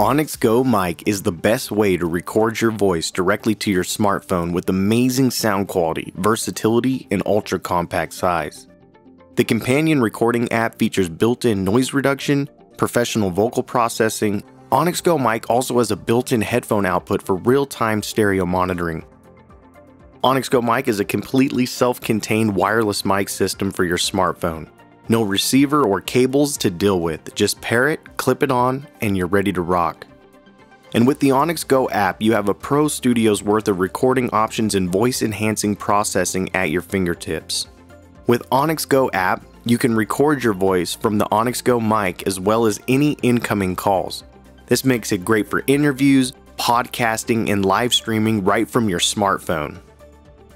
Onyx Go Mic is the best way to record your voice directly to your smartphone with amazing sound quality, versatility, and ultra compact size. The companion recording app features built in noise reduction, professional vocal processing. Onyx Go Mic also has a built in headphone output for real time stereo monitoring. Onyx Go Mic is a completely self contained wireless mic system for your smartphone. No receiver or cables to deal with, just pair it, clip it on, and you're ready to rock. And with the Onyx Go app, you have a pro studio's worth of recording options and voice enhancing processing at your fingertips. With Onyx Go app, you can record your voice from the Onyx Go mic as well as any incoming calls. This makes it great for interviews, podcasting, and live streaming right from your smartphone.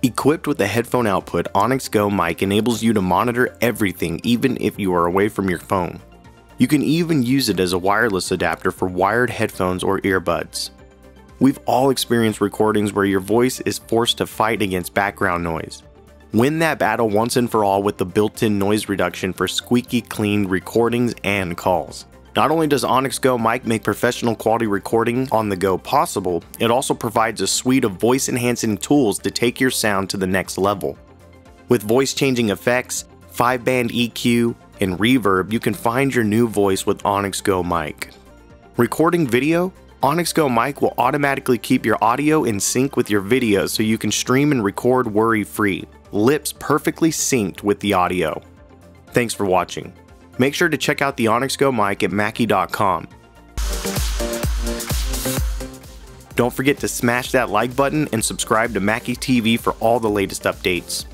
Equipped with a headphone output, Onyx Go mic enables you to monitor everything even if you are away from your phone. You can even use it as a wireless adapter for wired headphones or earbuds. We've all experienced recordings where your voice is forced to fight against background noise. Win that battle once and for all with the built-in noise reduction for squeaky clean recordings and calls. Not only does Onyx Go Mic make professional quality recording on the go possible, it also provides a suite of voice enhancing tools to take your sound to the next level. With voice changing effects, 5 band EQ, and reverb, you can find your new voice with Onyx Go Mic. Recording video? Onyx Go Mic will automatically keep your audio in sync with your video so you can stream and record worry free, lips perfectly synced with the audio. Thanks for watching. Make sure to check out the Onyx Go mic at Mackie.com. Don't forget to smash that like button and subscribe to Mackie TV for all the latest updates.